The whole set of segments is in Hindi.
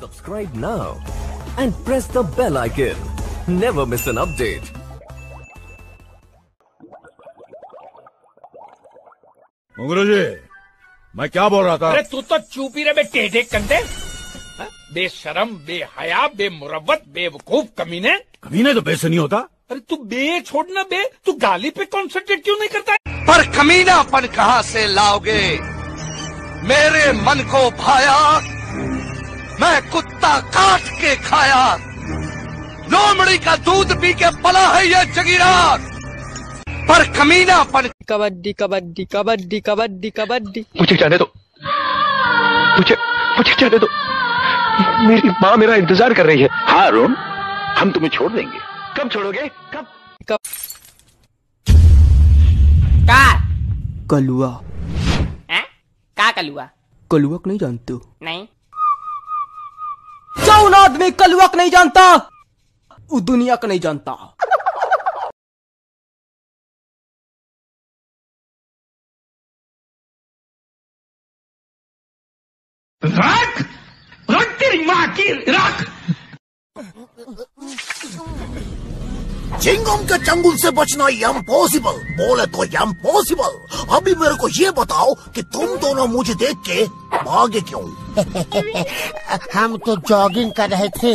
Subscribe now and press the bell icon. Never miss an update. Mangru जी मैं क्या बोल रहा था? अरे तू तो चुप ही रहे बे टेढ़े कंधे। हाँ? बेशरम बेहया बेमुरवत बेवकूफ़ कमीने। कभी नहीं तो पैसे नहीं होता। अरे तू बे छोड़ना बे। तू गाली पे कॉन्सेंट्रेट क्यों नहीं करता? पर कमीना कमीनापन कहाँ से लाओगे? मेरे मन को भाया मैं कुत्ता काट के खाया। लोमड़ी का दूध पी के पला है ये जगीरा पर कमीनापन कबड्डी कबड्डी कबड्डी कबड्डी कबड्डी। मुझे जाने दो। मुझे मुझे जाने दो। मेरी माँ मेरा इंतज़ार कर रही है। हाँ अरुण हम तुम्हें छोड़ देंगे। कब छोड़ोगे? कब? कब? का कलुआ। हैं? का कलुआ? कलुआ नहीं जानते हो? नहीं। कौन आदमी कलुआ नहीं जानता। वो दुनिया का नहीं जानता। रख रख तेरी माँ की, रख। चिंगम के चंगुल से बचना इम्पॉसिबल बोले तो इम्पॉसिबल अभी मेरे को ये बताओ कि तुम दोनों मुझे देख के भागे क्यों हम तो जॉगिंग कर रहे थे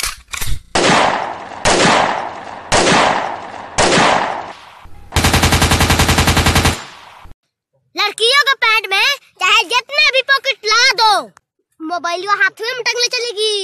लड़कियों का पैंट में, चाहे जितने भी पॉकेट ला दो। मोबाइल हाथ में टंगने चलेगी।